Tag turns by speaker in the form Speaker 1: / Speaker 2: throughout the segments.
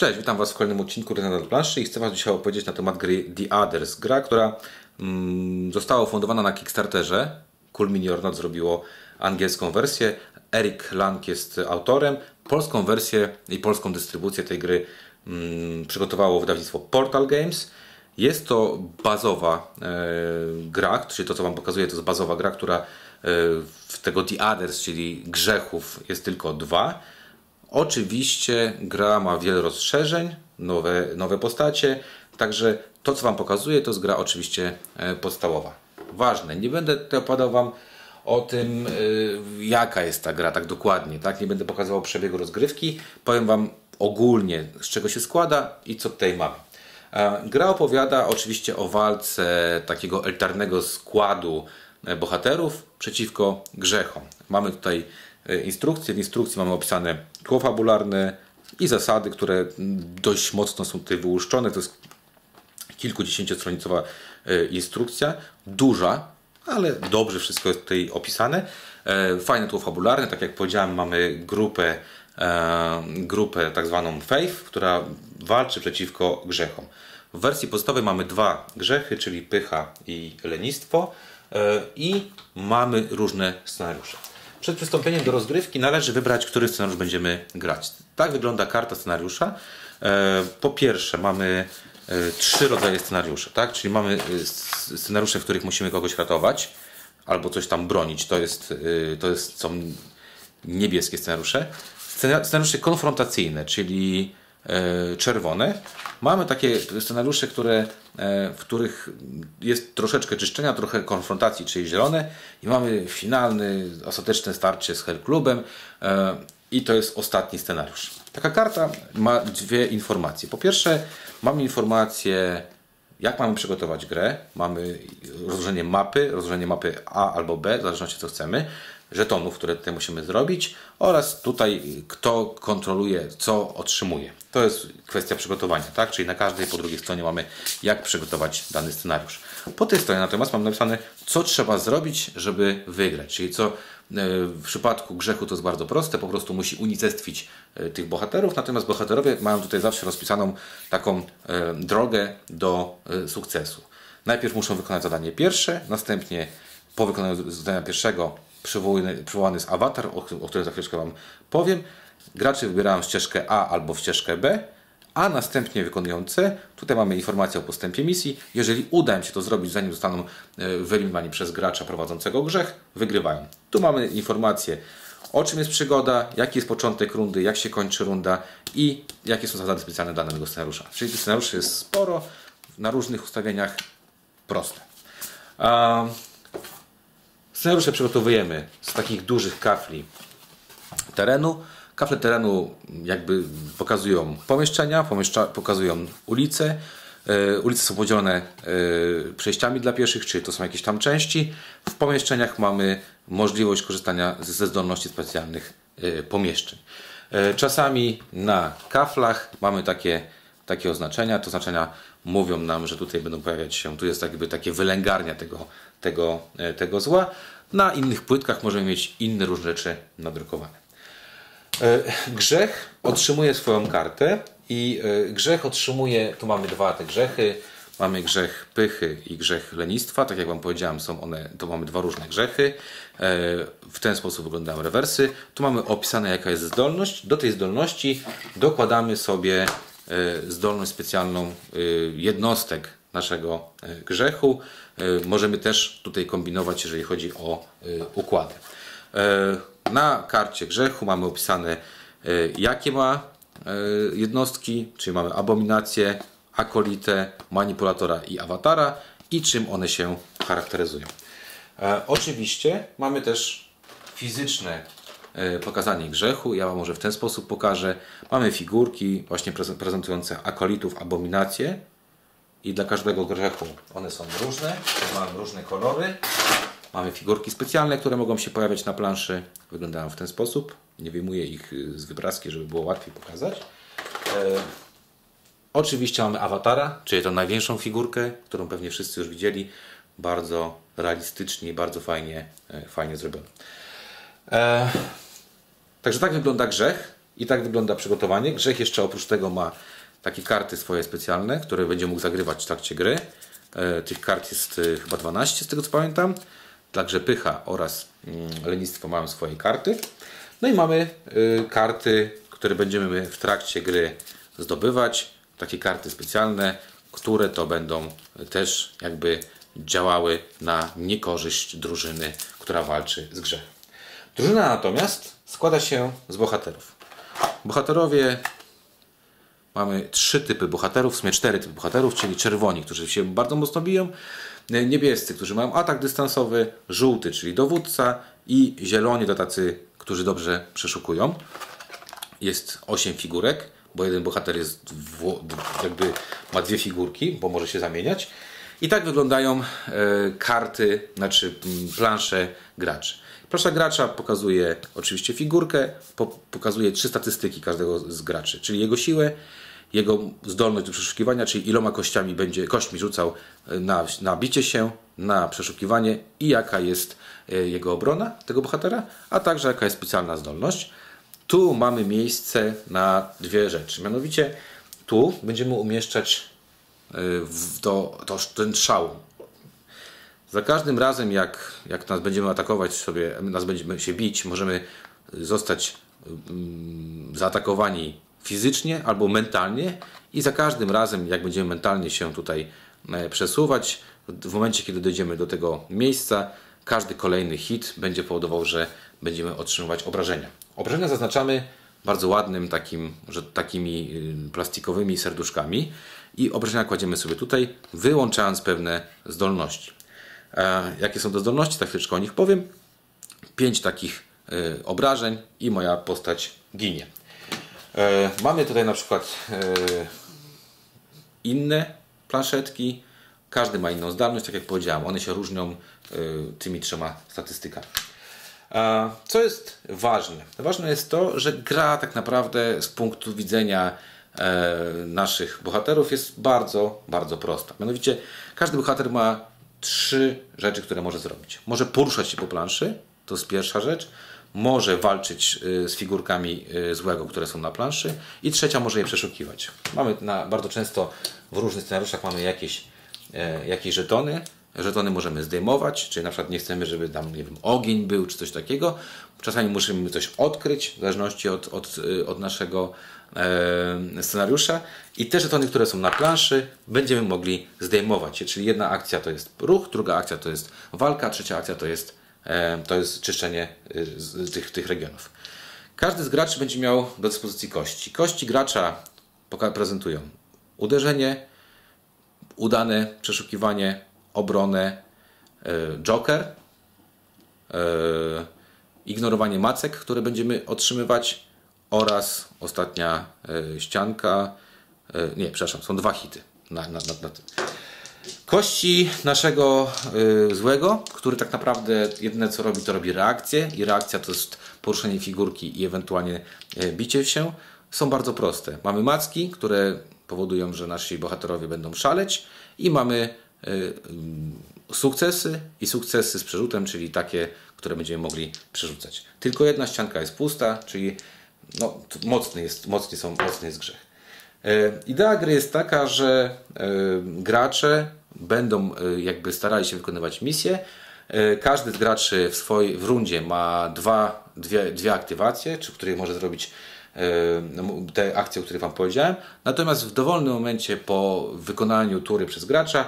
Speaker 1: Cześć, witam Was w kolejnym odcinku Renata Planszy i chcę Was dzisiaj opowiedzieć na temat gry The Others. Gra, która mm, została ufundowana na Kickstarterze. Cool Mini zrobiło angielską wersję. Eric Lang jest autorem. Polską wersję i polską dystrybucję tej gry mm, przygotowało wydawnictwo Portal Games. Jest to bazowa e, gra, czyli to co Wam pokazuję to jest bazowa gra, która e, w tego The Others, czyli grzechów jest tylko dwa Oczywiście gra ma wiele rozszerzeń, nowe, nowe postacie, także to co Wam pokazuję to jest gra oczywiście e, podstawowa. Ważne, nie będę opowiadał Wam o tym e, jaka jest ta gra tak dokładnie, tak? nie będę pokazywał przebiegu rozgrywki, powiem Wam ogólnie z czego się składa i co tutaj mamy. E, gra opowiada oczywiście o walce takiego elitarnego składu bohaterów przeciwko grzechom. Mamy tutaj instrukcje. W instrukcji mamy opisane tło fabularne i zasady, które dość mocno są tutaj wyłuszczone. To jest kilkudziesięciostronicowa e, instrukcja, duża, ale dobrze wszystko jest tutaj opisane. E, fajne tło fabularne, tak jak powiedziałem, mamy grupę, grupę tak zwaną Faith, która walczy przeciwko grzechom. W wersji podstawowej mamy dwa grzechy, czyli pycha i lenistwo i mamy różne scenariusze. Przed przystąpieniem do rozgrywki należy wybrać, który scenariusz będziemy grać. Tak wygląda karta scenariusza. E, po pierwsze mamy e, trzy rodzaje scenariuszy, tak? czyli mamy e, scenariusze, w których musimy kogoś ratować albo coś tam bronić. To, jest, to jest, są niebieskie scenariusze. Scenariusze konfrontacyjne, czyli czerwone. Mamy takie scenariusze, które E, w których jest troszeczkę czyszczenia, trochę konfrontacji, czyli zielone i mamy finalny, ostateczne starcie z Hellklubem e, i to jest ostatni scenariusz. Taka karta ma dwie informacje. Po pierwsze mamy informację jak mamy przygotować grę. Mamy rozłożenie mapy, rozłożenie mapy A albo B, w zależności co chcemy żetonów, które tutaj musimy zrobić oraz tutaj kto kontroluje, co otrzymuje. To jest kwestia przygotowania, tak? Czyli na każdej po drugiej stronie mamy jak przygotować dany scenariusz. Po tej stronie natomiast mam napisane, co trzeba zrobić, żeby wygrać. Czyli co e, w przypadku grzechu to jest bardzo proste, po prostu musi unicestwić e, tych bohaterów, natomiast bohaterowie mają tutaj zawsze rozpisaną taką e, drogę do sukcesu. Najpierw muszą wykonać zadanie pierwsze, następnie po wykonaniu zadania pierwszego przywołany, przywołany jest awatar, o, o którym za chwileczkę Wam powiem. Gracze wybierają ścieżkę A albo ścieżkę B, a następnie wykonują C. Tutaj mamy informację o postępie misji. Jeżeli uda im się to zrobić, zanim zostaną e, wyeliminowani przez gracza prowadzącego grzech, wygrywają. Tu mamy informację o czym jest przygoda, jaki jest początek rundy, jak się kończy runda i jakie są zasady specjalne danego scenariusza. Czyli tych scenariuszy jest sporo, na różnych ustawieniach proste. Scenariusze przygotowujemy z takich dużych kafli terenu. Kafle terenu jakby pokazują pomieszczenia, pokazują ulice. Yy, ulice są podzielone yy, przejściami dla pieszych, czyli to są jakieś tam części. W pomieszczeniach mamy możliwość korzystania ze zdolności specjalnych yy, pomieszczeń. Czasami na kaflach mamy takie, takie oznaczenia. Te oznaczenia mówią nam, że tutaj będą pojawiać się, tu jest jakby takie wylęgarnia tego, tego, e, tego zła. Na innych płytkach możemy mieć inne różne rzeczy nadrukowane. E, grzech otrzymuje swoją kartę i e, grzech otrzymuje, tu mamy dwa te grzechy, mamy grzech pychy i grzech lenistwa, tak jak Wam powiedziałem, są one, to mamy dwa różne grzechy. W ten sposób wyglądają rewersy. Tu mamy opisane jaka jest zdolność. Do tej zdolności dokładamy sobie zdolność specjalną jednostek naszego grzechu. E, możemy też tutaj kombinować, jeżeli chodzi o e, układy. E, na karcie grzechu mamy opisane jakie ma jednostki, czyli mamy abominację, akolitę, manipulatora i awatara i czym one się charakteryzują. Oczywiście mamy też fizyczne pokazanie grzechu. Ja Wam może w ten sposób pokażę. Mamy figurki właśnie prezentujące akolitów, abominację i dla każdego grzechu one są różne, mamy różne kolory. Mamy figurki specjalne, które mogą się pojawiać na planszy. Wyglądają w ten sposób. Nie wyjmuję ich y, z wypraski, żeby było łatwiej pokazać. E, oczywiście mamy awatara, czyli tą największą figurkę, którą pewnie wszyscy już widzieli. Bardzo realistycznie i bardzo fajnie, e, fajnie zrobione. E, także tak wygląda grzech I tak wygląda przygotowanie. Grzech jeszcze oprócz tego ma takie karty swoje specjalne, które będzie mógł zagrywać w trakcie gry. E, tych kart jest e, chyba 12 z tego co pamiętam. Także pycha oraz mm, lenistwo mają swoje karty. No i mamy y, karty, które będziemy w trakcie gry zdobywać. Takie karty specjalne, które to będą też jakby działały na niekorzyść drużyny, która walczy z grzechem. Drużyna natomiast składa się z bohaterów. Bohaterowie mamy trzy typy bohaterów, w sumie cztery typy bohaterów, czyli czerwoni, którzy się bardzo mocno biją, niebiescy, którzy mają atak dystansowy, żółty, czyli dowódca i zieloni to tacy, którzy dobrze przeszukują. Jest 8 figurek, bo jeden bohater jest jakby ma dwie figurki, bo może się zamieniać. I tak wyglądają e, karty, znaczy plansze graczy. Plansza gracza pokazuje oczywiście figurkę, po, pokazuje trzy statystyki każdego z graczy, czyli jego siłę, jego zdolność do przeszukiwania, czyli iloma kościami będzie kośćmi rzucał e, na, na bicie się, na przeszukiwanie i jaka jest e, jego obrona tego bohatera, a także jaka jest specjalna zdolność. Tu mamy miejsce na dwie rzeczy. Mianowicie tu będziemy umieszczać to, to, ten szał. Za każdym razem, jak, jak nas będziemy atakować sobie, nas będziemy się bić, możemy zostać um, zaatakowani fizycznie albo mentalnie i za każdym razem, jak będziemy mentalnie się tutaj e, przesuwać, w momencie, kiedy dojdziemy do tego miejsca, każdy kolejny hit będzie powodował, że będziemy otrzymywać obrażenia. Obrażenia zaznaczamy bardzo ładnym takim, że takimi y, plastikowymi serduszkami i obrażenia kładziemy sobie tutaj, wyłączając pewne zdolności. E, jakie są to zdolności? Tak troszeczkę o nich powiem. Pięć takich y, obrażeń i moja postać ginie. E, mamy tutaj na przykład e, inne planszetki. Każdy ma inną zdolność, tak jak powiedziałem. One się różnią e, tymi trzema statystykami. Co jest ważne? Ważne jest to, że gra tak naprawdę z punktu widzenia naszych bohaterów jest bardzo, bardzo prosta. Mianowicie każdy bohater ma trzy rzeczy, które może zrobić. Może poruszać się po planszy, to jest pierwsza rzecz może walczyć y, z figurkami y, złego, które są na planszy i trzecia może je przeszukiwać. Mamy na, bardzo często w różnych scenariuszach mamy jakieś, e, jakieś żetony. Żetony możemy zdejmować, czyli na przykład nie chcemy, żeby tam nie wiem, ogień był czy coś takiego. Czasami musimy coś odkryć w zależności od, od, y, od naszego e, scenariusza i te żetony, które są na planszy będziemy mogli zdejmować. Czyli jedna akcja to jest ruch, druga akcja to jest walka, trzecia akcja to jest E, to jest czyszczenie y, tych, tych regionów. Każdy z graczy będzie miał do dyspozycji kości. Kości gracza prezentują uderzenie, udane przeszukiwanie, obronę, e, joker, e, ignorowanie macek, które będziemy otrzymywać oraz ostatnia ścianka. Nie, przepraszam, są dwa hity na, na, na, na. Kości naszego złego, który tak naprawdę jedyne co robi, to robi reakcję i reakcja to jest poruszenie figurki i ewentualnie bicie się, są bardzo proste. Mamy macki, które powodują, że nasi bohaterowie będą szaleć i mamy y, y sukcesy i sukcesy z przerzutem, czyli takie, które będziemy mogli przerzucać. Tylko jedna ścianka jest pusta, czyli no, mocny, jest, mocny, są, mocny jest grzech. E, idea gry jest taka, że e, gracze będą e, jakby starali się wykonywać misje. Każdy z graczy w swojej w rundzie ma dwa, dwie, dwie aktywacje, czy których może zrobić no, te akcje, o których Wam powiedziałem. Natomiast w dowolnym momencie po wykonaniu tury przez gracza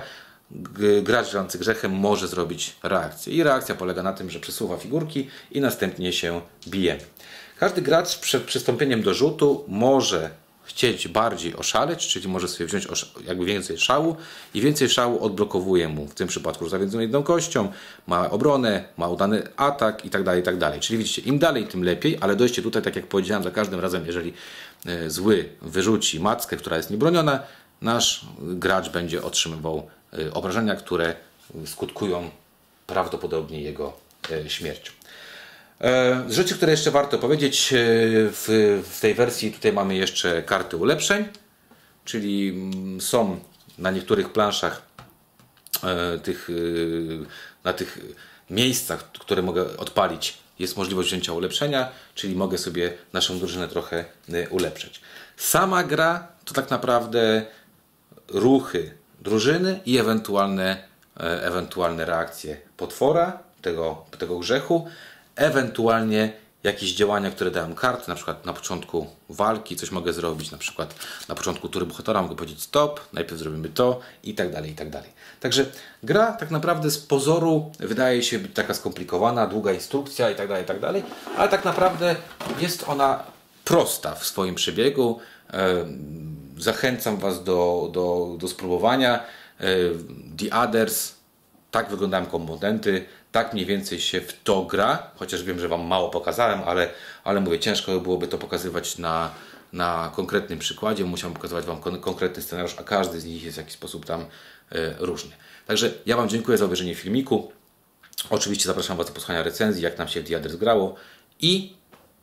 Speaker 1: gracz żyjący grzechem może zrobić reakcję. I reakcja polega na tym, że przesuwa figurki i następnie się bije. Każdy gracz przed przystąpieniem do rzutu może chcieć bardziej oszaleć, czyli może sobie wziąć jakby więcej szału i więcej szału odblokowuje mu. W tym przypadku rzuca jedną kością, ma obronę, ma udany atak i tak dalej, i tak dalej. Czyli widzicie, im dalej, tym lepiej, ale dojście tutaj, tak jak powiedziałem, za każdym razem, jeżeli e, zły wyrzuci mackę, która jest niebroniona, nasz gracz będzie otrzymywał e, obrażenia, które skutkują prawdopodobnie jego e, śmiercią. E, z rzeczy, które jeszcze warto powiedzieć, e, w, w tej wersji tutaj mamy jeszcze karty ulepszeń, czyli mm, są na niektórych planszach e, tych, na tych miejscach, które mogę odpalić, jest możliwość wzięcia ulepszenia, czyli mogę sobie naszą drużynę trochę ulepszyć. Sama gra to tak naprawdę ruchy drużyny i ewentualne, e, ewentualne reakcje potwora, tego, tego grzechu, ewentualnie jakieś działania, które dają karty, na przykład na początku walki coś mogę zrobić, na przykład na początku tury bohatera mogę powiedzieć stop, najpierw zrobimy to i tak dalej, i tak dalej. Także gra tak naprawdę z pozoru wydaje się być taka skomplikowana, długa instrukcja i tak dalej, i tak dalej, ale tak naprawdę jest ona prosta w swoim przebiegu. Zachęcam Was do, do, do spróbowania. The Others, tak wyglądają komponenty, tak mniej więcej się w to gra, chociaż wiem, że Wam mało pokazałem, ale, ale mówię, ciężko byłoby to pokazywać na, na konkretnym przykładzie. Musiałbym pokazywać Wam kon konkretny scenariusz, a każdy z nich jest w jakiś sposób tam e, różny. Także ja Wam dziękuję za obejrzenie filmiku. Oczywiście zapraszam Was do posłuchania recenzji, jak nam się Others grało i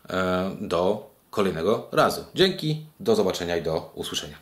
Speaker 1: e, do kolejnego razu. Dzięki, do zobaczenia i do usłyszenia.